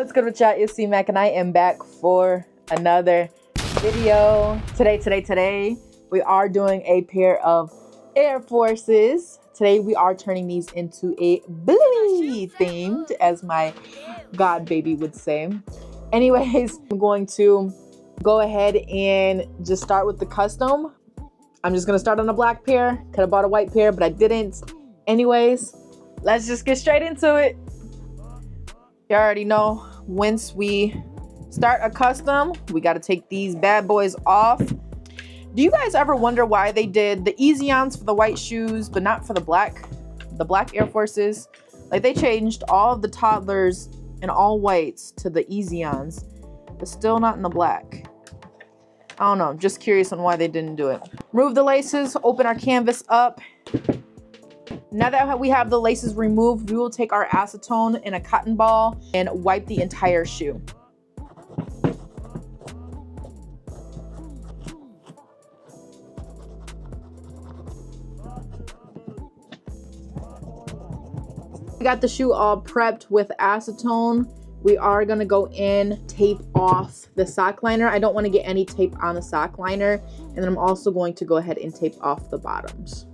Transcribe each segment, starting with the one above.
What's good with y'all? It's Si Mac and I am back for another video. Today, today, today, we are doing a pair of Air Forces. Today we are turning these into a bluey themed, as my god baby would say. Anyways, I'm going to go ahead and just start with the custom. I'm just gonna start on a black pair. Could have bought a white pair, but I didn't. Anyways, let's just get straight into it. You already know once we start a custom, we got to take these bad boys off. Do you guys ever wonder why they did the Easy-Ons for the white shoes, but not for the black, the black Air Forces? Like they changed all of the toddlers and all whites to the Easy-Ons, but still not in the black. I don't know, just curious on why they didn't do it. Remove the laces, open our canvas up, now that we have the laces removed, we will take our acetone in a cotton ball and wipe the entire shoe. I got the shoe all prepped with acetone. We are going to go in, tape off the sock liner. I don't want to get any tape on the sock liner. And then I'm also going to go ahead and tape off the bottoms.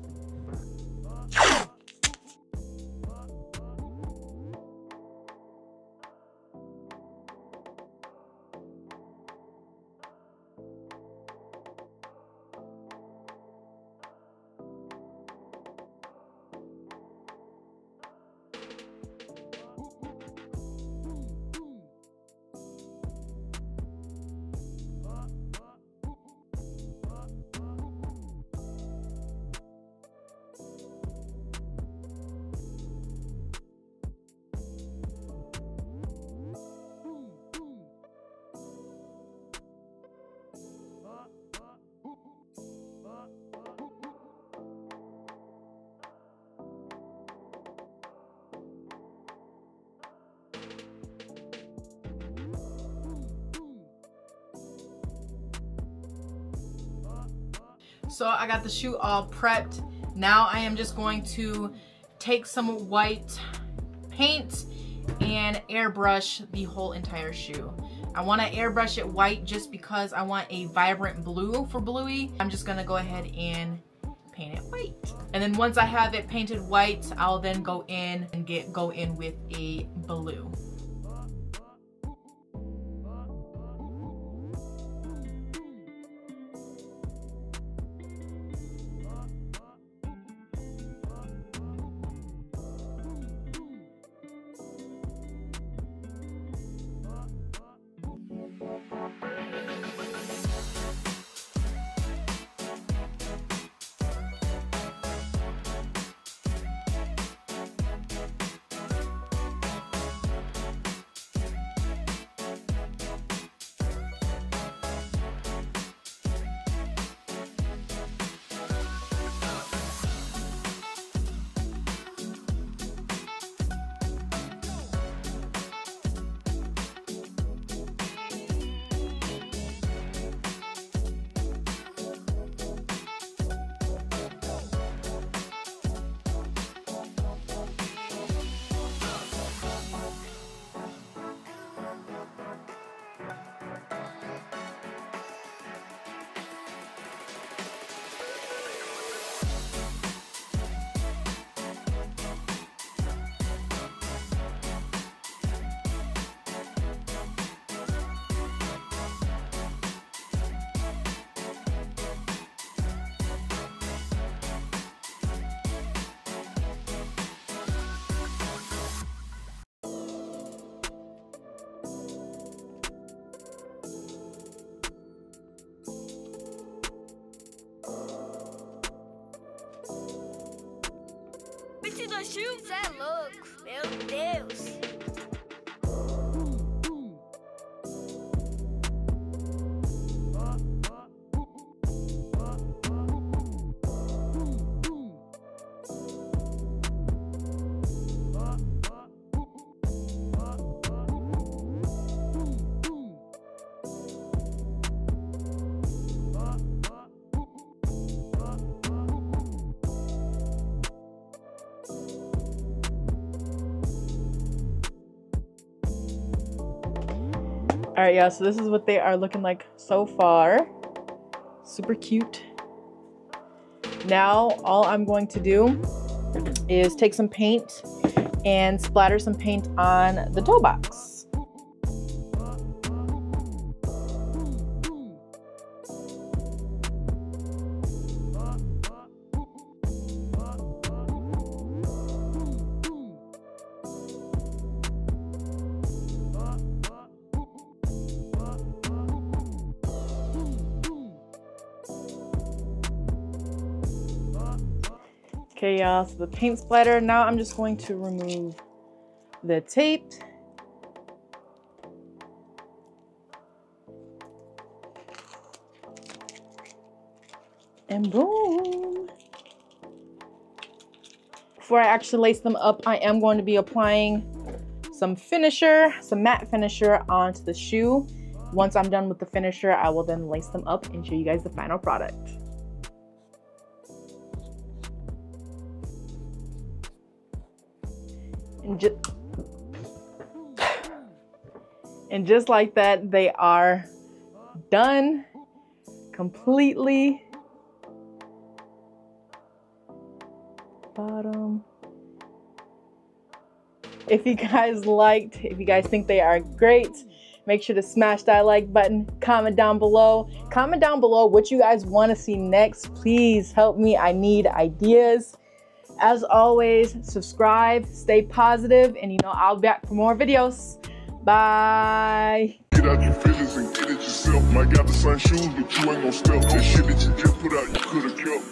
So I got the shoe all prepped. Now I am just going to take some white paint and airbrush the whole entire shoe. I want to airbrush it white just because I want a vibrant blue for Bluey. I'm just going to go ahead and paint it white. And then once I have it painted white, I'll then go in and get go in with a blue. Você All right, yeah, so this is what they are looking like so far. Super cute. Now, all I'm going to do is take some paint and splatter some paint on the toe box. Okay, y'all, so the paint splatter. Now I'm just going to remove the tape. And boom. Before I actually lace them up, I am going to be applying some finisher, some matte finisher onto the shoe. Once I'm done with the finisher, I will then lace them up and show you guys the final product. And just, and just like that, they are done completely. Bottom. If you guys liked, if you guys think they are great, make sure to smash that like button, comment down below. Comment down below what you guys want to see next. Please help me. I need ideas. As always, subscribe, stay positive, and you know, I'll be back for more videos. Bye. Get out your feelings and get it yourself. Might got the same shoes, but you ain't gonna step. That shit that you just put out, you could've kept.